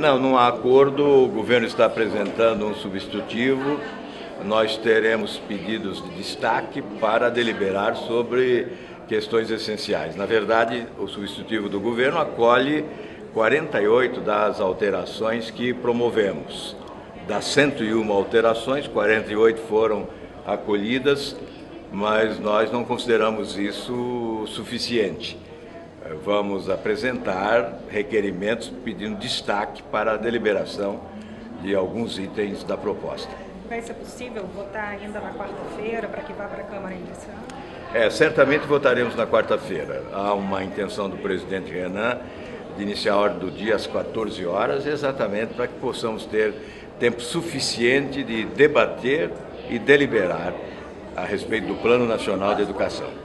Não, não há acordo, o governo está apresentando um substitutivo. Nós teremos pedidos de destaque para deliberar sobre questões essenciais. Na verdade, o substitutivo do governo acolhe 48 das alterações que promovemos. Das 101 alterações, 48 foram acolhidas, mas nós não consideramos isso suficiente. Vamos apresentar requerimentos pedindo destaque para a deliberação de alguns itens da proposta. Vai ser possível votar ainda na quarta-feira para que vá para a Câmara esse ano? É, certamente votaremos na quarta-feira. Há uma intenção do presidente Renan de iniciar a ordem do dia às 14 horas, exatamente para que possamos ter tempo suficiente de debater e deliberar a respeito do Plano Nacional de Educação.